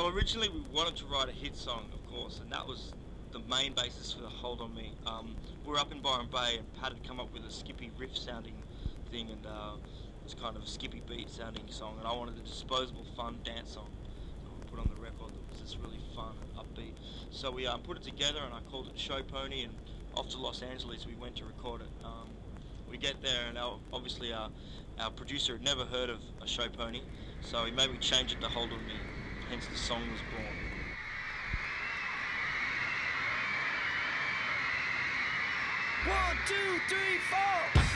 Well, originally we wanted to write a hit song, of course, and that was the main basis for the Hold on Me. Um, we were up in Byron Bay, and Pat had come up with a Skippy riff sounding thing, and uh, it was kind of a Skippy beat sounding song, and I wanted a disposable, fun dance song that we put on the record that was just really fun and upbeat. So we um, put it together, and I called it Show Pony, and off to Los Angeles we went to record it. Um, we get there, and our, obviously our, our producer had never heard of a Show Pony, so he made me change it to Hold on Me hence the song was born. One, two, three, four.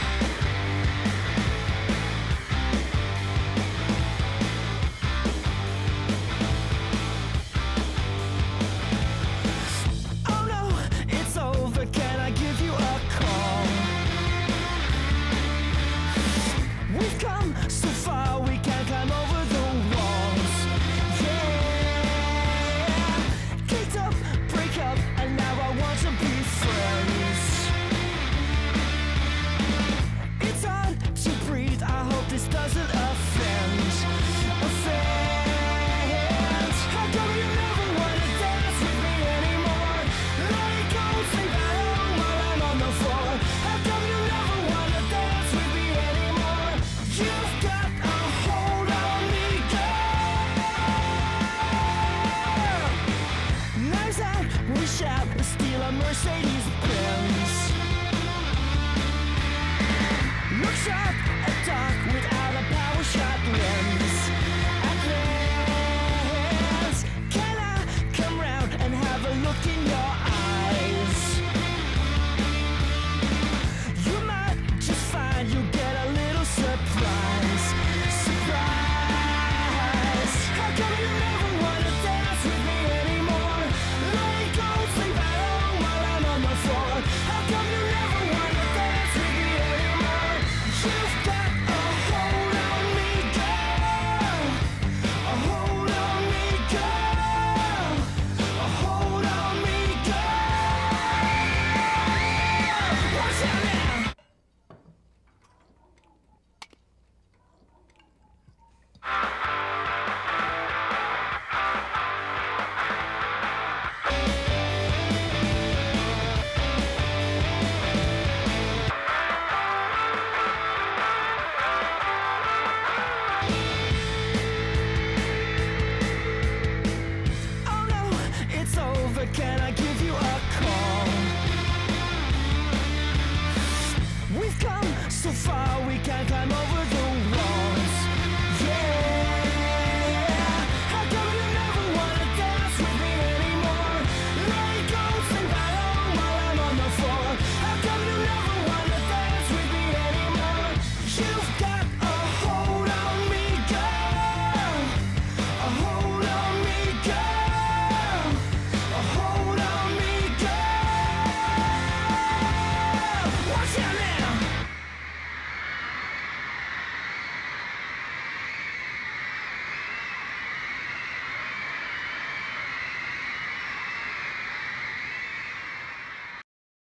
Looks up at dark without a power shot lens At Can I come round and have a look in your eyes?